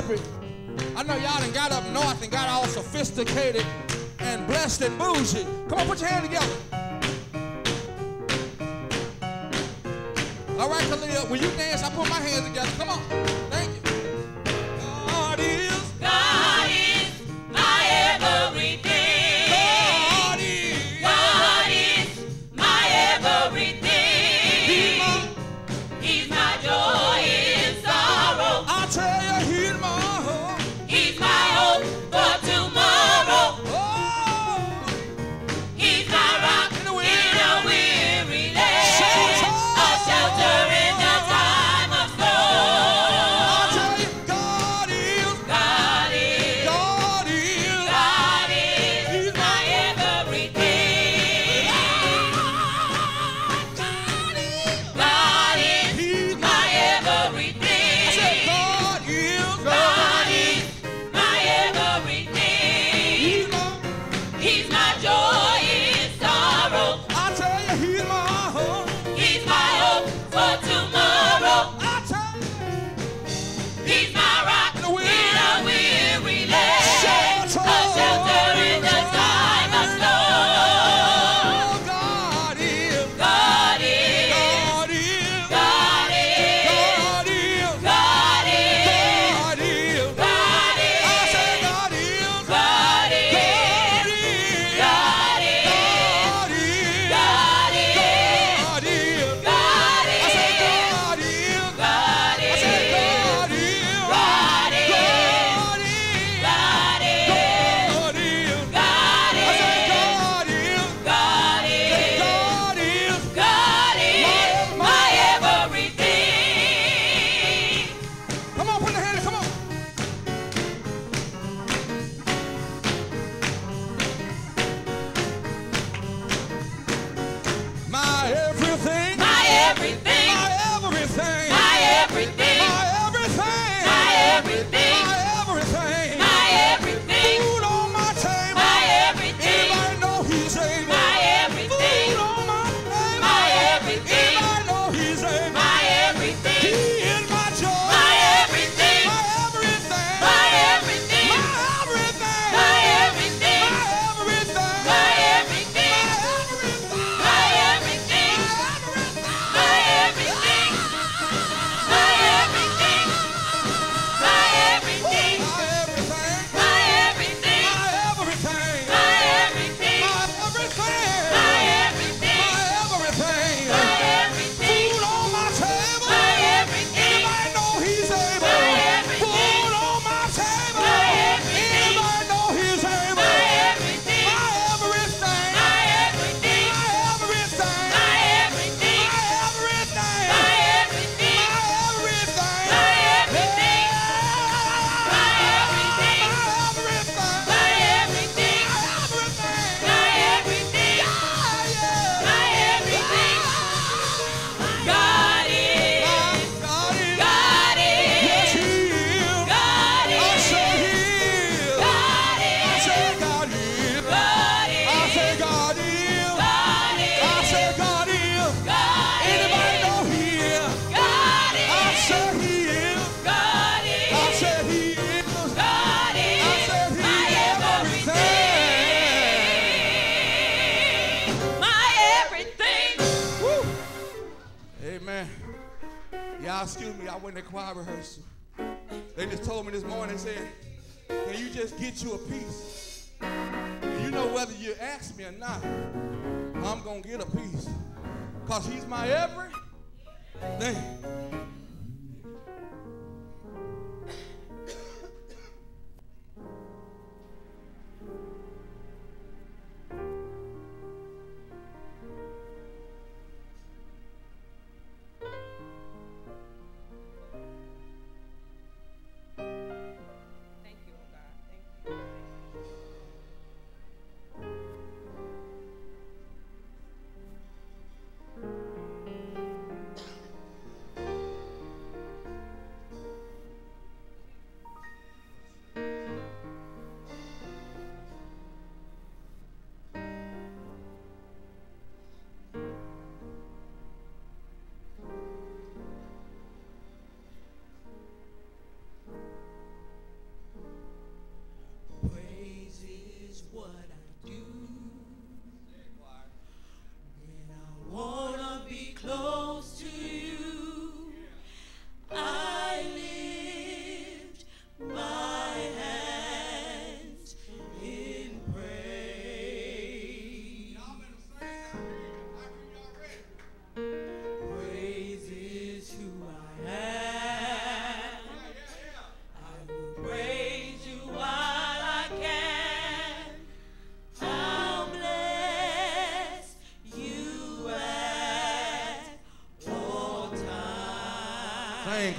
I know y'all done got up north and got all sophisticated and blessed and bougie. Come on, put your hand together. All right, Khalil, when you dance, I put my hands together. Come on. Thank you. God is Excuse me, I went to choir rehearsal. They just told me this morning, said, can you just get you a piece? You know whether you ask me or not, I'm going to get a piece. Because he's my everything.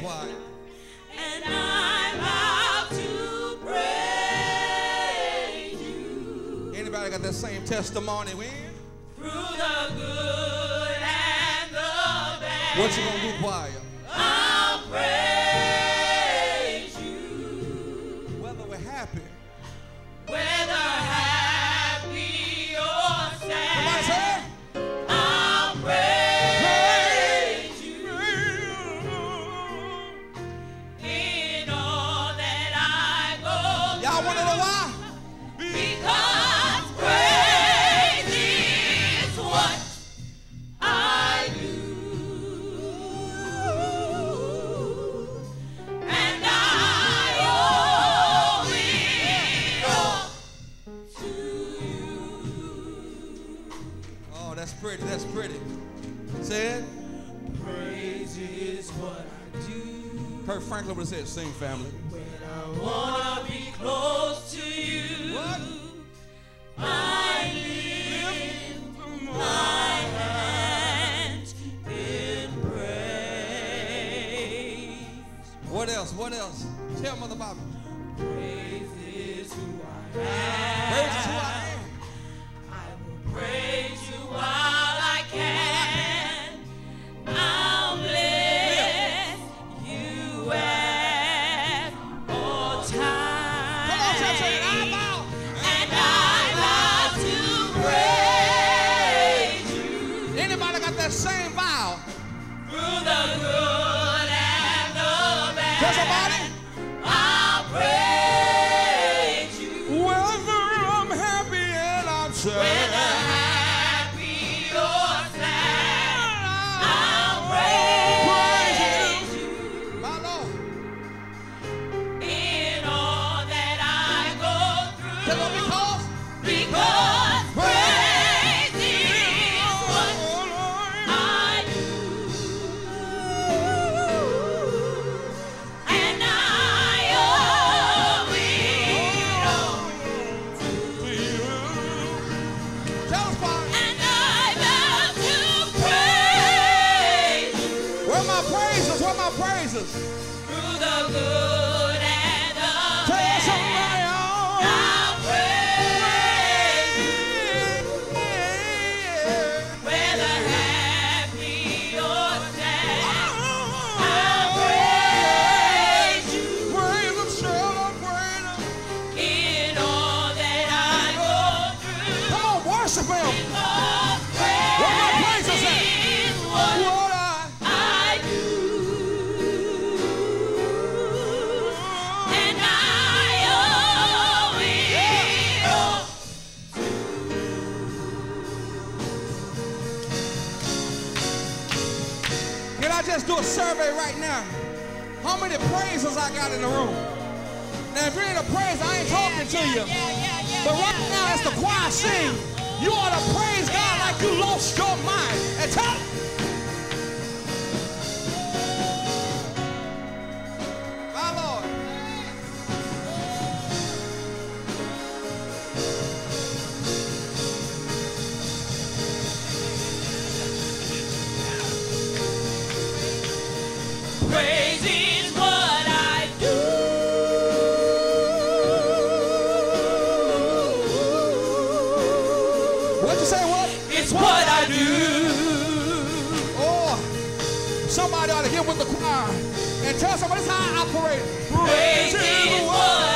choir. And I to praise you. Anybody got that same testimony? When? Through the good and the bad. What you gonna do, choir? that's pretty. That's pretty. Say it. Praise is what I do. Kirk Franklin would have said, sing family. When I wanna be close. Deus amado. do a survey right now. How many praises I got in the room? Now, if you're in a praise, I ain't talking to yeah, you. Yeah, but right now, as the choir sing, you ought to praise God like you lost your mind. And tell Somebody ought to hear with the choir and tell somebody how I operate. Praise, Praise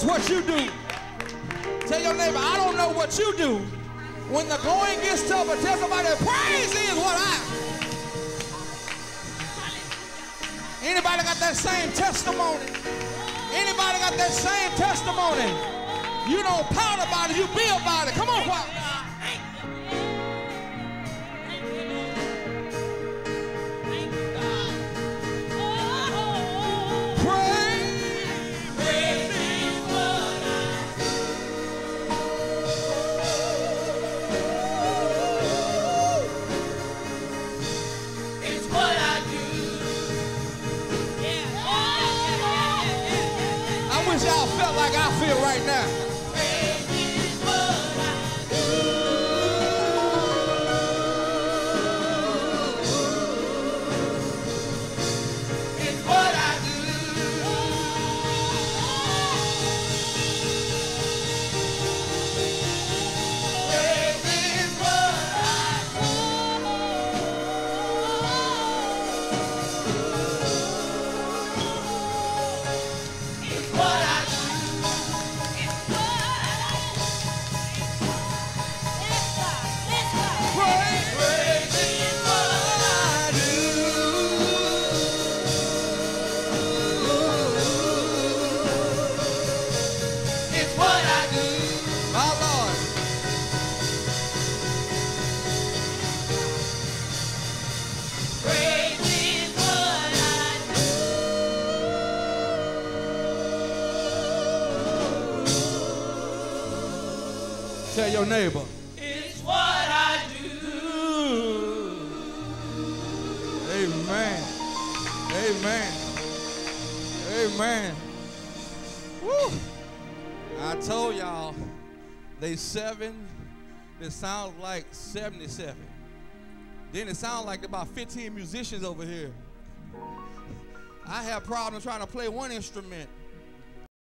that's what you do. Tell your neighbor, I don't know what you do. When the going gets tough, but tell somebody, praise is what I. Anybody got that same testimony? Anybody got that same testimony? You don't pout about it, you be about it. Come on. Your neighbor. It's what I do. Amen. Amen. Amen. Woo. I told y'all they seven, it sounds like 77. Then it sounds like about 15 musicians over here. I have problems trying to play one instrument